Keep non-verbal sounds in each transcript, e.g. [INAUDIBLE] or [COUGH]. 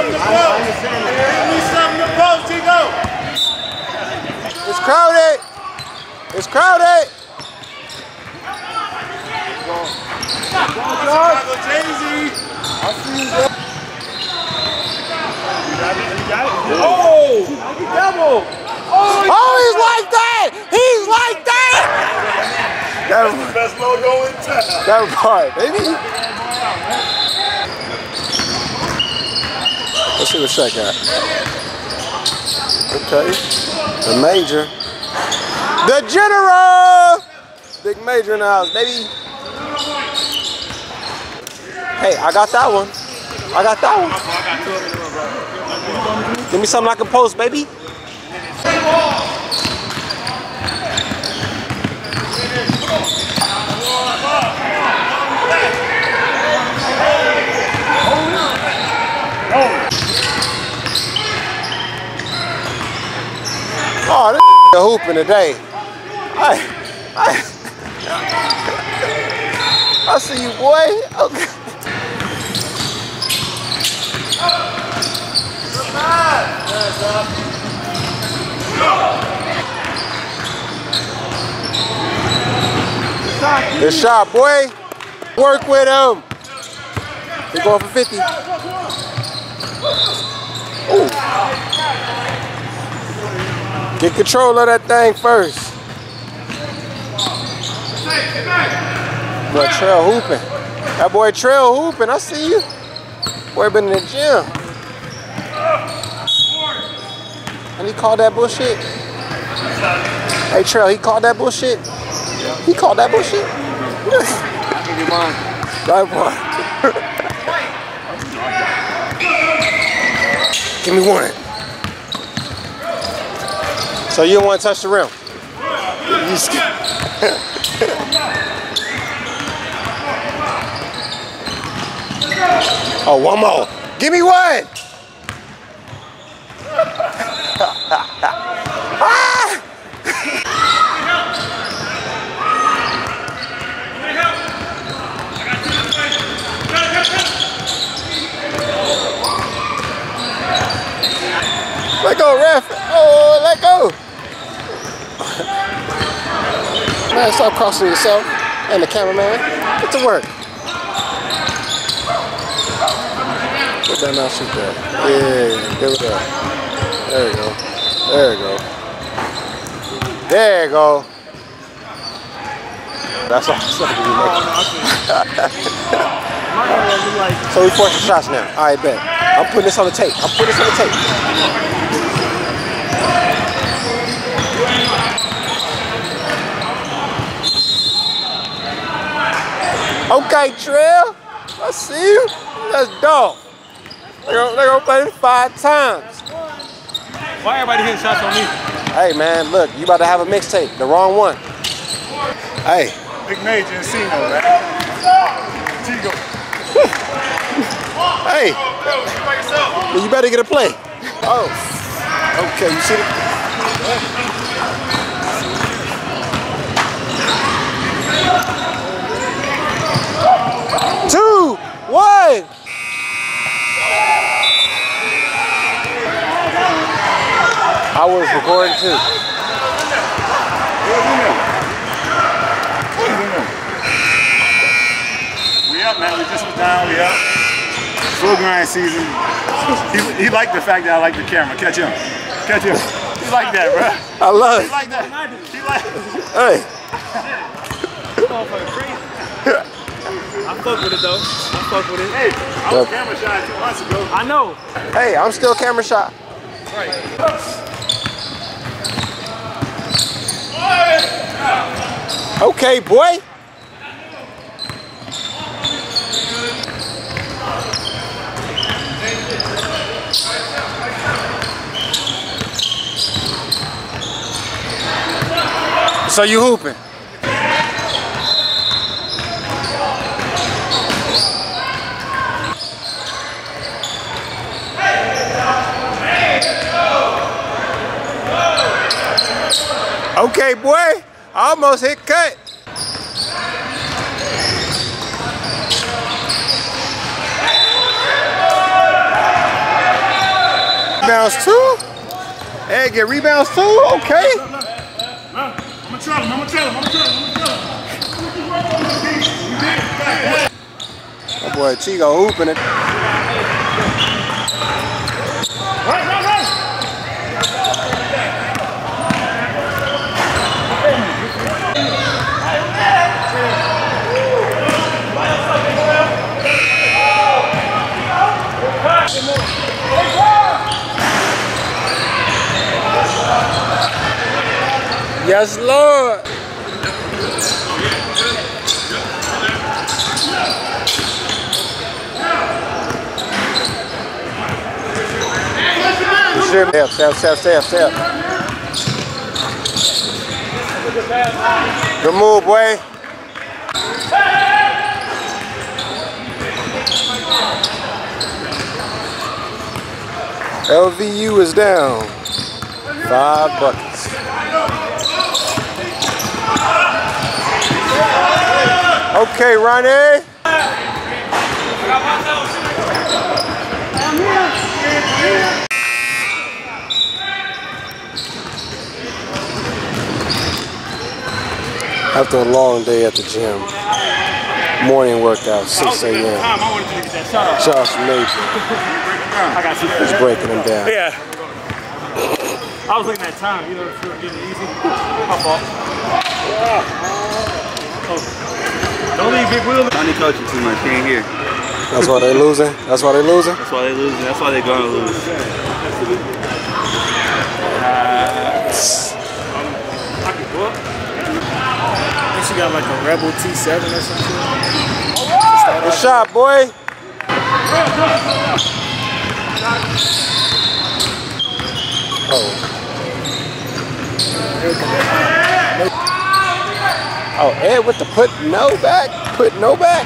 something to post. Give me something to post, Chico. It's crowded. It's crowded. Chicago Jay-Z. Oh! Double! Oh, he's like that. He's like that. That, Best logo in town. that part, baby. Let's see what Shaq got. Okay. The major. The general. Big major in the house, baby. Hey, I got that one. I got that one. Give me something I can post, baby. A hooping today. I, I, I see you, boy. Okay. Good shot, boy. Work with him. He's going for 50. Get control of that thing first. Boy, Trail hooping. That boy Trail hooping. I see you. Boy been in the gym. And he called that bullshit. Hey Trail, he called that bullshit. He called that bullshit. [LAUGHS] That boy. [LAUGHS] Give me one. So you don't want to touch the rim? [LAUGHS] Oh, one more. Give me one. [LAUGHS] Ah! Let go, ref. Oh, let go. Man, stop crossing yourself and the cameraman. Get to work. Put that now, shoot that. Yeah, give it up. There you go. There you go. There you go. That's all that's all you make. So we force the shots now. All right, bet. I'm putting this on the tape. I'm putting this on the tape. Okay, Trail. I see you. That's dope. They're gonna, they're gonna play five times. Why everybody hitting shots on me? Hey, man, look, you about to have a mixtape. The wrong one. Hey, Big Major and Cino, man. Chico. [LAUGHS] hey, Go, yourself. you better get a play. Oh, okay, you see the. Two, one. I was recording too. We up, man. We just was down. We up. Full grind season. He, he liked the fact that I like the camera. Catch him. Catch him. He like that, bro. I love He it. like that. He like. Hey, Motherfucker crazy. I fuck with it though. I fuck with it. Hey, I was camera shy two months ago. I know. hey, I'm still camera shot. Okay, boy. So you hooping? Okay, boy. I almost hit cut. rebounds too? Hey, get rebounds too? Okay. I'm gonna tell him, I'm gonna tell him, I'm gonna tell him, I'm gonna tell him. That boy Chico hooping it. Yes, Lord. Step, step, step, step, step. Good move, boy. LVU is down. Five buckets. Okay, Ronnie. After a long day at the gym, morning workout, 6 a.m. I wanted to get that shot off. Josh Major [LAUGHS] I got is breaking him down. Yeah. I was looking at time, you know, if you were getting easy. My fault. Oh. Don't leave Big Will. Tony coaching too much. He ain't here. That's why they losing. That's why they losing. That's why they losing. That's why they gonna lose. I think she got like a Rebel T7 or something. Good shot, boy. Oh. Oh, Ed with the put no back. Put no back.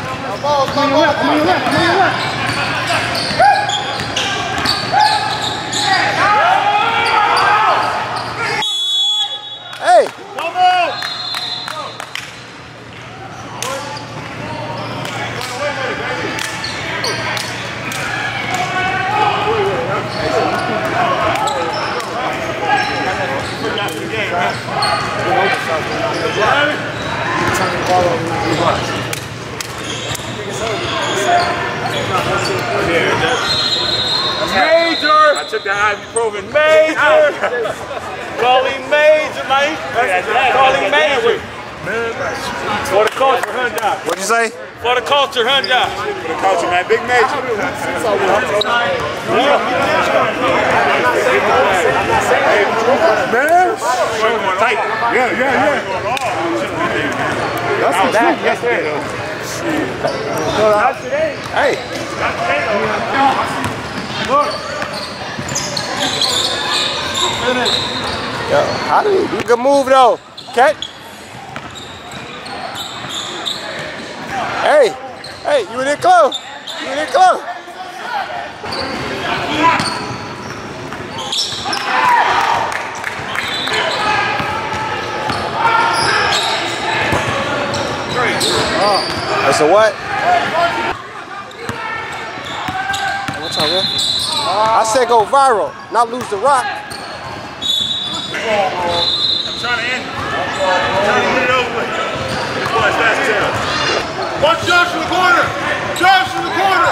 Hey. Major! I took the ibuprofen. Major! Call him Major, man. Call him Major. For the culture, Doc? What'd you say? For the culture, Doc? For the culture, man. Big major. Man. Tight. Yeah, yeah, yeah. That's that. Yes, Hey. Yo, how do you, you can move though? Okay. Hey, hey, you in there close? You in there close? That's a what? What's up, man? I said go viral, not lose the rock. I'm trying to end it. I'm trying to get it over with. Fast as hell. Watch Josh in the corner. Josh in the corner.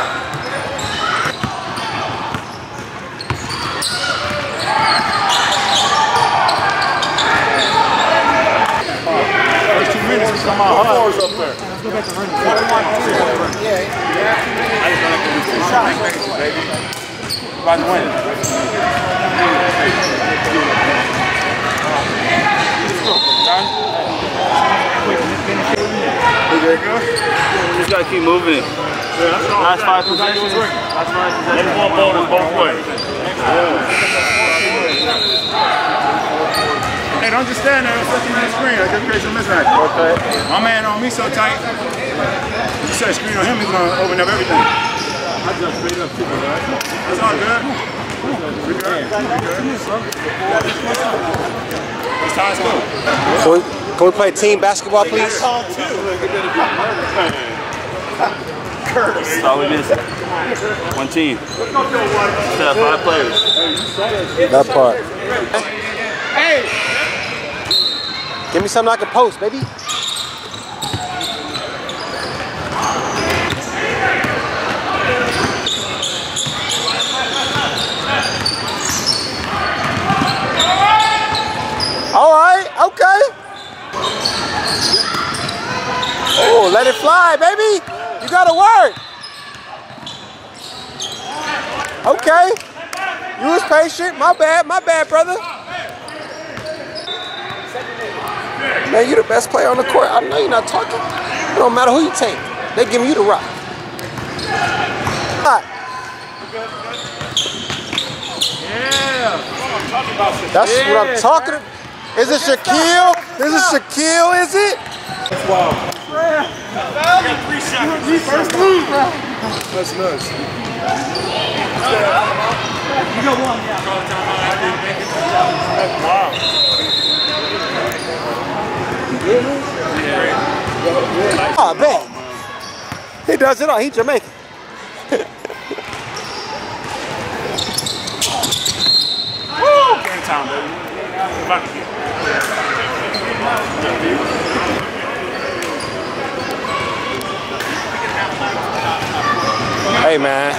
First two minutes, come out hard. up there. About to win. There you go. Just gotta keep moving it. Last five possessions. Last five possessions. One ball both ways. Hey, don't just stand there and set you on the screen. I just create some mismatch. Okay. My man on me so tight. You set a screen on him, he's gonna open up everything. I just straight up too, right? That's all good. We good. We good. It's time to. Can we, can we play team basketball, please? Curse. That's all we missing. One team. Still have five players. That part. Hey! Give me something I can post, baby. All right, okay. Oh, let it fly, baby. You gotta work. Okay. You was patient. My bad, my bad, brother. Man, you're the best player on the court. I know you're not talking. It don't matter who you take. They giving you the rock. Right. That's what I'm talking about. Is it Shaquille? Is it Shaquille? Is it? That's nuts. Oh, I bet. He does it all. He Jamaican. Woo! Game time, baby. I can get Hey, man.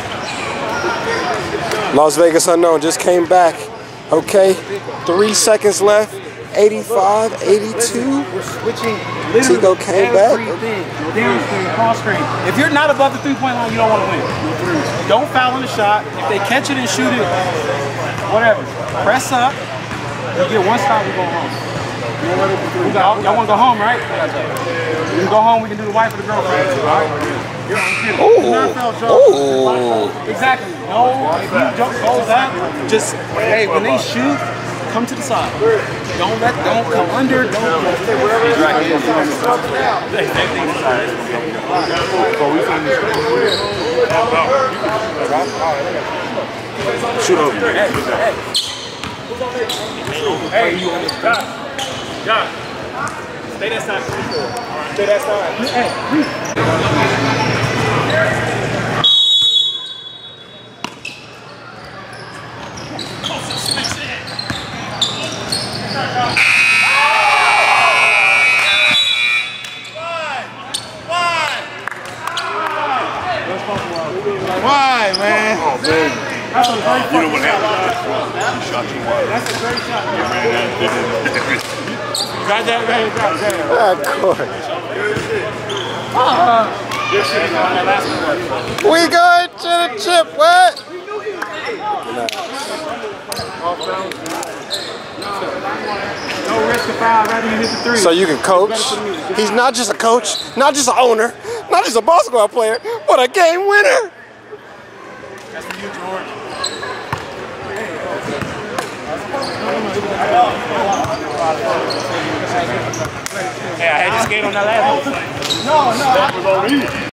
Las Vegas Unknown just came back. Okay. Three seconds left. 85, 82. We're switching literally came back. everything. Down screen, cross screen. If you're not above the three-point line, you don't want to win. Don't foul in the shot. If they catch it and shoot it, whatever. Press up. You get one stop, we go home. Y'all want to go home, right? We can go home. We can do the wife or the girlfriend. All right? Oh. Exactly. No, if you jump goes up, just hey, when they shoot, come to the side. Don't let, don't come under. Don't. Right. Shoot over. Hey, you Josh. Josh. Stay that side. Stay that side. Why, happened? Shot you wide. Got that, man. Got that. Of course. We going to the chip, what? No risk of foul. Rather you hit the three. So you can coach. He's not just a coach, not just an owner, not just a basketball player, but a game winner. That's for you, George. Hey, I had you skate on that last one. No, no.